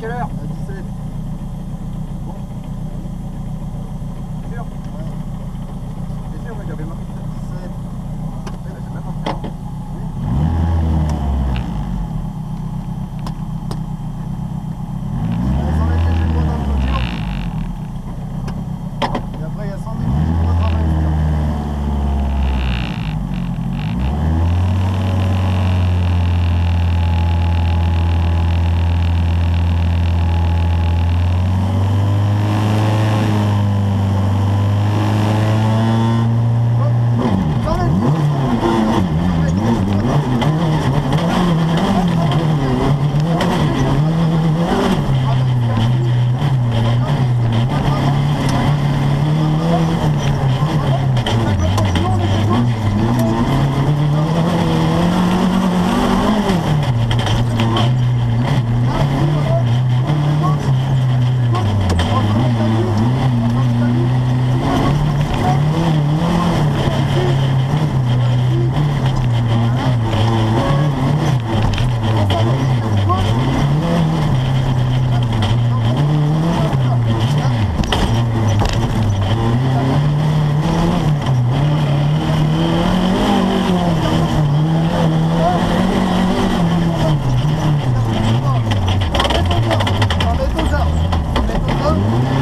quelle heure? Thank you.